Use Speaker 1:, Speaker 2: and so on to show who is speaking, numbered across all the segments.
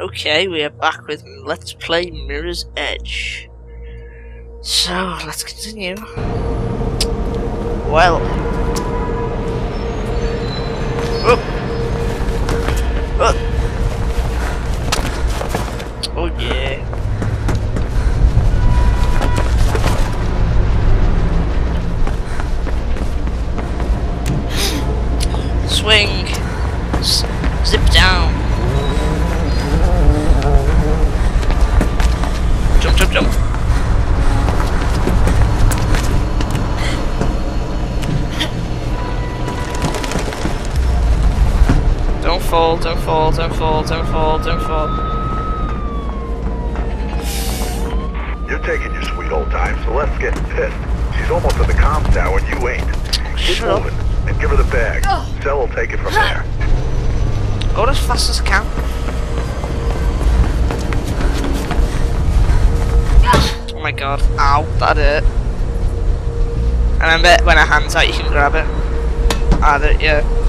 Speaker 1: Okay, we are back with Let's Play Mirror's Edge. So, let's continue. Well. Oh. Oh. Oh yeah. Swing. S zip down. Don't fall, don't fall, don't fall, don't fall.
Speaker 2: You're taking your sweet old time, so let's get pissed. She's almost at the comm tower and you ain't. Get
Speaker 1: Shut up.
Speaker 2: moving and give her the bag. Cell will take it from there.
Speaker 1: Go as fast as I can. Oh my god. Ow, that hurt. And I bet when her hand's out you can grab it. Ah, there, yeah.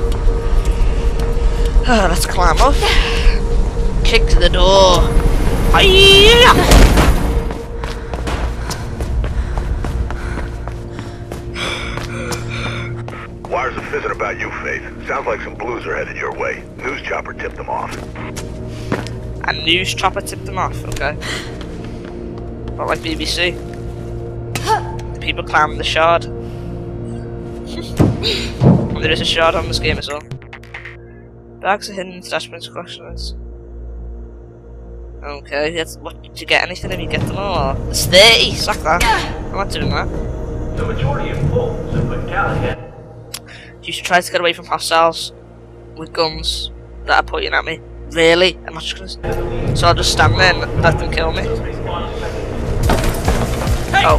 Speaker 1: Ah, let's climb up. Kick to the door. Hiya!
Speaker 2: Wires are fizzing about you, Faith. Sounds like some blues are headed your way. News chopper tipped them off.
Speaker 1: A news chopper tipped them off, okay. Not like BBC. The people climbing the shard. there is a shard on this game as well. Bags are hidden in attachments, questions. Okay, that's what did you get anything if you get them all? It's 30, sack that. I'm not doing that.
Speaker 3: The majority of polls have put Callaghan
Speaker 1: You should try to get away from hostiles with guns that are pointing at me. Really? I'm not just gonna so I'll just stand there and let them kill me. Oh.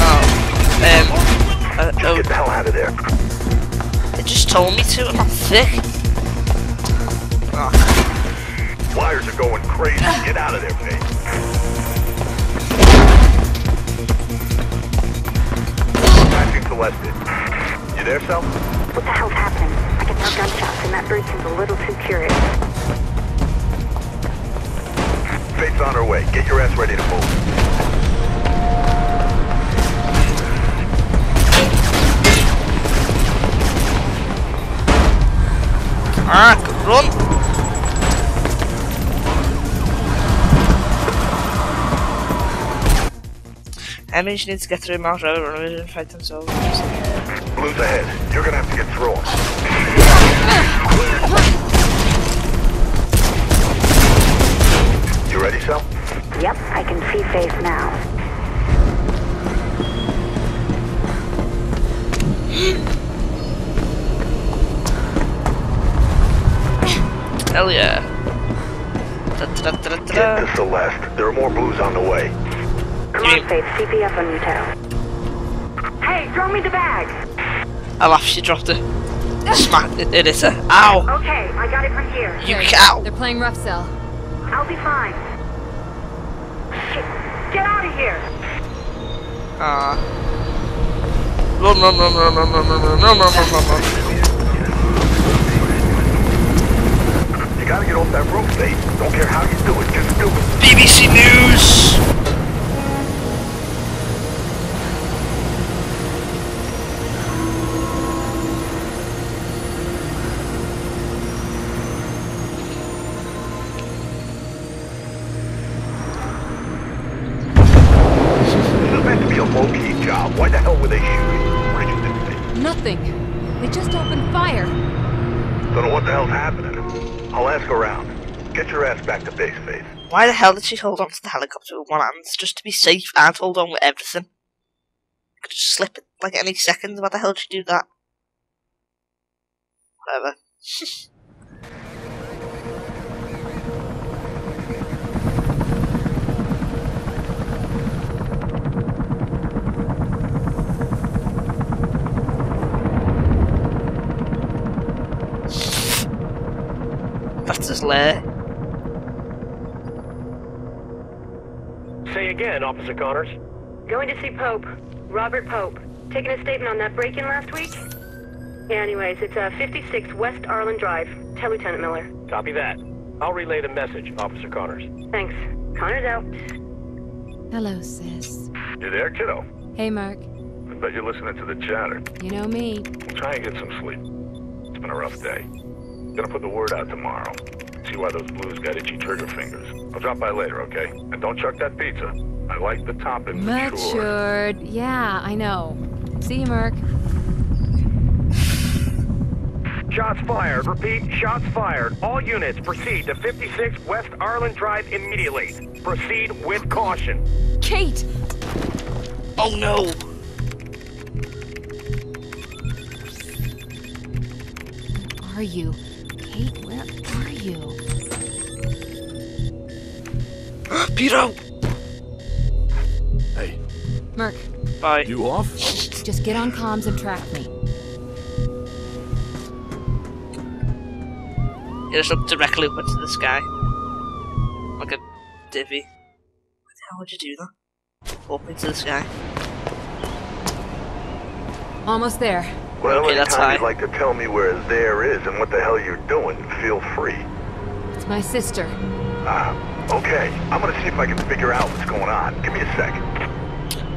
Speaker 1: Oh. Um. Uh, oh,
Speaker 2: get the hell out of there.
Speaker 1: it just told me to. I'm not thick. Oh,
Speaker 2: Wires are going crazy. Get out of there, Faith. Patching Celeste. You there, Cell?
Speaker 4: What the hell's happening? I can hear gunshots and that bird seems a little too curious.
Speaker 2: Faith's on her way. Get your ass ready to move.
Speaker 1: Enemies need to get through Mount Road and fight themselves.
Speaker 2: Blues ahead. You're gonna have to get through 'em. You ready, Cell?
Speaker 4: Yep, I can see face now.
Speaker 1: Hell yeah. Da, da, da, da, da,
Speaker 2: Get
Speaker 1: da.
Speaker 2: to Celeste. There are more blues on the way.
Speaker 4: Come on, Faith, CP up on Muto. Hey, throw me the bag!
Speaker 1: I laughed, she dropped it. Smacked it, it is a. Ow!
Speaker 4: Okay, I got it from here.
Speaker 1: You cow!
Speaker 5: They're playing rough cell.
Speaker 4: I'll be fine. Shit, get out of here!
Speaker 1: Ah. Run, run, run, run, run, run, run, run, run, run, run, run, run.
Speaker 2: You gotta get off that roof, Faith. Don't care how you do it. Just do it.
Speaker 1: BBC News!
Speaker 2: Get your ass back to base, Faith.
Speaker 1: Why the hell did she hold on to the helicopter with one hand? Just to be safe and hold on with everything. Could just slip it like any second. Why the hell did she do that? Whatever. That's his lair.
Speaker 3: Say again, Officer Connors.
Speaker 4: Going to see Pope. Robert Pope. Taking a statement on that break-in last week? Yeah, anyways, it's uh, 56 West Arlen Drive. Tell Lieutenant Miller.
Speaker 3: Copy that. I'll relay the message, Officer Connors.
Speaker 4: Thanks. Connor's out.
Speaker 5: Hello, sis.
Speaker 2: You there, kiddo?
Speaker 5: Hey, Merc.
Speaker 2: I bet you're listening to the chatter.
Speaker 5: You know me.
Speaker 2: We'll Try and get some sleep. It's been a rough day. Gonna put the word out tomorrow. See why those blues got itchy trigger fingers. I'll drop by later, okay? And don't chuck that pizza. I like the topping. matured.
Speaker 5: Matured. Yeah, I know. See you, Merc.
Speaker 3: Shots fired. Repeat, shots fired. All units proceed to 56 West Arlen Drive immediately. Proceed with caution.
Speaker 5: Kate!
Speaker 1: Oh no!
Speaker 5: Are you? Kate, where are you?
Speaker 1: Peter!
Speaker 6: Hey,
Speaker 5: Merc,
Speaker 1: Bye.
Speaker 6: you off?
Speaker 5: just get on comms and track me.
Speaker 1: You just look directly up into the sky. Like a divvy. How would you do that? Up into the sky.
Speaker 5: Almost there.
Speaker 2: Well,
Speaker 1: Okay, that's
Speaker 2: anytime you'd like to tell me where there is and what the hell you're doing, feel free.
Speaker 5: It's my sister.
Speaker 2: Ah, okay. I'm gonna see if I can figure out what's going on. Give me a sec.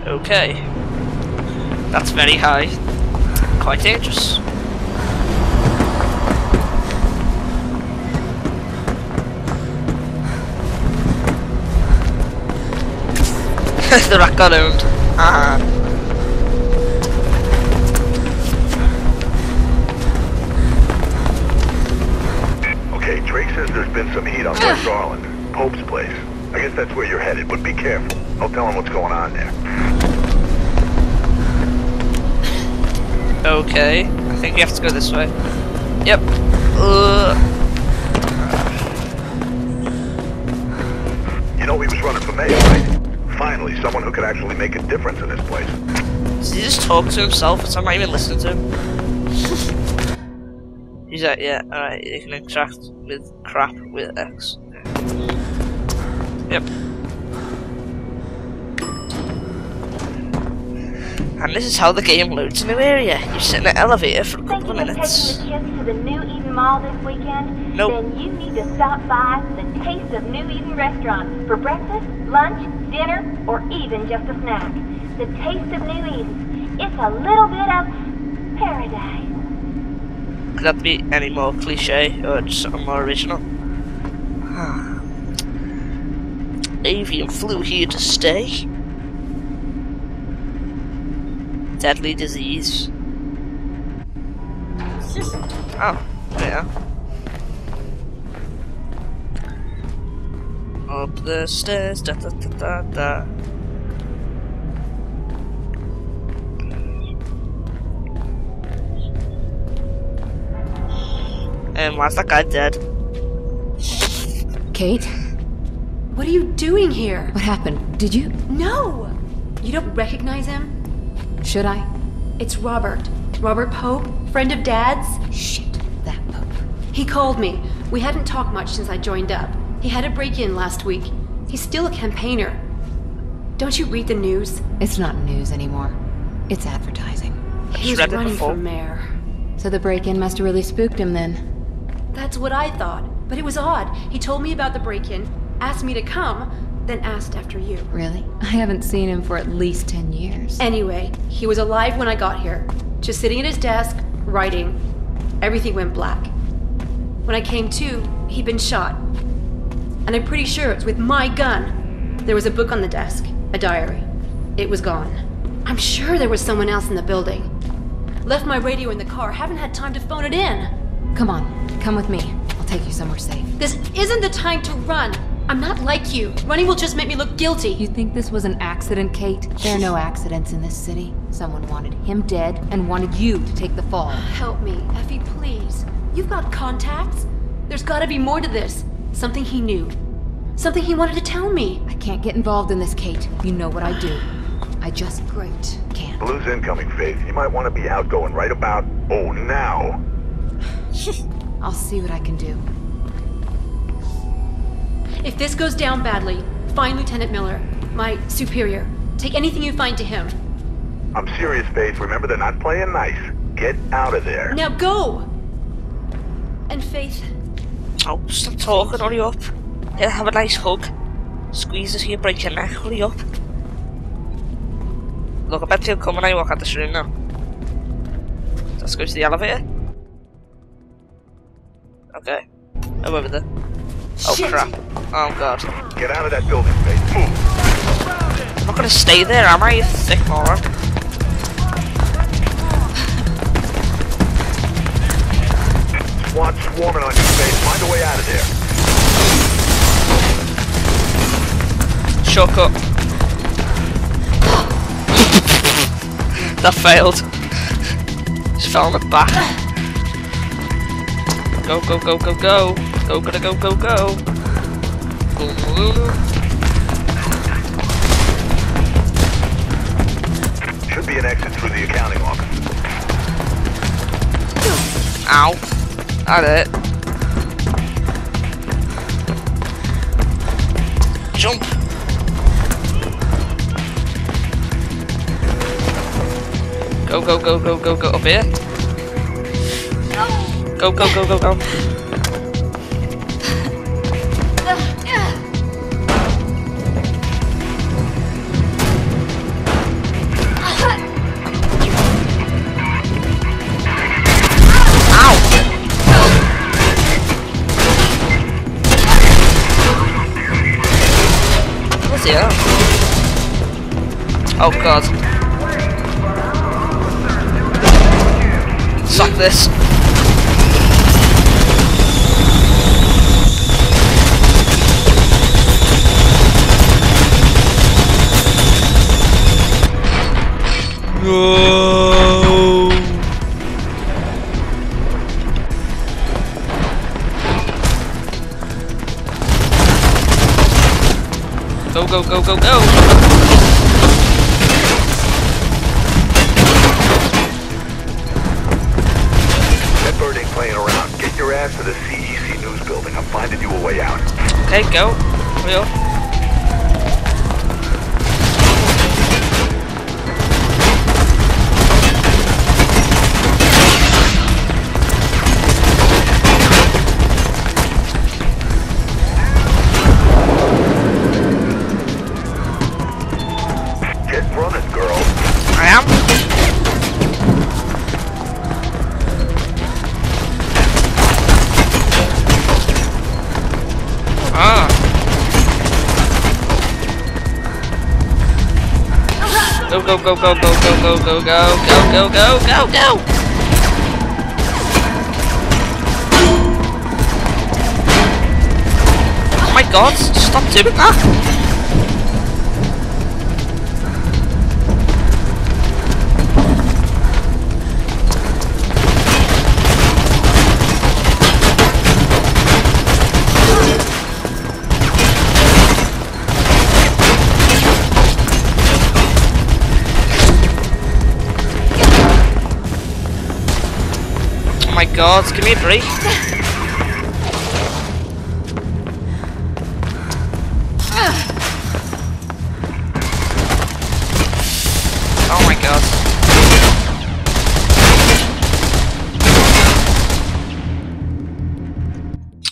Speaker 1: Okay. That's very high. Quite dangerous. the rat got owned. Ah.
Speaker 2: Drake says there's been some heat on West Garland. Pope's place. I guess that's where you're headed, but be careful. I'll tell him what's going on there.
Speaker 1: Okay. I think we have to go this way. Yep. Uh,
Speaker 2: You know he was running for mayor, right? Finally, someone who could actually make a difference in this place.
Speaker 1: does he just talk to himself? So I'm even listening to him. He's like, yeah, alright, you can interact with crap with X. Yep. And this is how the game loads a new area. You sit in an elevator for a couple of minutes.
Speaker 7: taking the kids to the New Eden Mall this weekend?
Speaker 1: Nope.
Speaker 7: Then you need to stop by the Taste of New Eden restaurant for breakfast, lunch, dinner, or even just a snack. The Taste of New Eden. It's a little bit of paradise.
Speaker 1: Could that be any more cliche or just something more original? Avian flu here to stay. Deadly disease. oh, yeah. Up the stairs, da da da da da. And why's that guy dead?
Speaker 5: Kate?
Speaker 8: What are you doing here?
Speaker 5: What happened? Did you?
Speaker 8: No! You don't recognize him?
Speaker 5: Should I?
Speaker 8: It's Robert. Robert Pope, friend of Dad's.
Speaker 5: Shit, that Pope.
Speaker 8: He called me. We hadn't talked much since I joined up. He had a break in last week. He's still a campaigner. Don't you read the news?
Speaker 5: It's not news anymore. It's advertising.
Speaker 8: He was
Speaker 1: read it
Speaker 8: running for mayor.
Speaker 5: So the break-in must have really spooked him then.
Speaker 8: That's what I thought. But it was odd. He told me about the break in, asked me to come, then asked after you.
Speaker 5: Really? I haven't seen him for at least 10 years.
Speaker 8: Anyway, he was alive when I got here. Just sitting at his desk, writing. Everything went black. When I came to, he'd been shot. And I'm pretty sure it's with my gun. There was a book on the desk, a diary. It was gone. I'm sure there was someone else in the building. Left my radio in the car, haven't had time to phone it in.
Speaker 5: Come on, come with me. I'll take you somewhere safe.
Speaker 8: This isn't the time to run. I'm not like you. Running will just make me look guilty.
Speaker 5: You think this was an accident, Kate? There are no accidents in this city. Someone wanted him dead and wanted you to take the fall.
Speaker 8: Help me, Effie, please. You've got contacts. There's gotta be more to this. Something he knew. Something he wanted to tell me.
Speaker 5: I can't get involved in this, Kate. You know what I do. I just
Speaker 8: Great.
Speaker 5: can't.
Speaker 2: Blue's incoming, Faith. You might want to be outgoing right about, oh, now.
Speaker 5: I'll see what I can do.
Speaker 8: If this goes down badly, find Lieutenant Miller, my superior. Take anything you find to him.
Speaker 2: I'm serious, Faith. Remember, they're not playing nice. Get out of there.
Speaker 8: Now go! And Faith,
Speaker 1: Oh, stop talking, hurry up. Here, have a nice hug. Squeeze it here, break your neck, hurry up. Look, I bet he'll come when I walk out this room now. Let's go to the elevator. Okay. I'm over there. Oh, crap. Oh, God.
Speaker 2: Get out of that building, Faith. Move.
Speaker 1: I'm not gonna stay there, am I, you thick moron?
Speaker 2: SWAT swarming on you, Faith. Find a way out of there.
Speaker 1: Shut up. that failed. Just fell on the back. Go, go, go, go, go. Go, go, go, go. Boom, boom.
Speaker 2: Should be an exit through the accounting office.
Speaker 1: Ow. That it. Jump. Go, go, go, go, go, go. Up here. Go, go, go, go, go. Oh god. Suck this.
Speaker 2: Playing around. Get your ass to the CEC News building. I'm finding you a way out.
Speaker 1: Okay, go. Hurry Go go go go go go go go go go go go go. Oh my god, stop doing that! Oh my god, give me a break. Oh my god.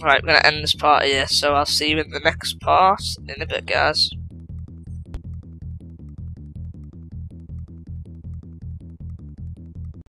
Speaker 1: Right, I'm gonna end this part here, so I'll see you in the next part in a bit, guys.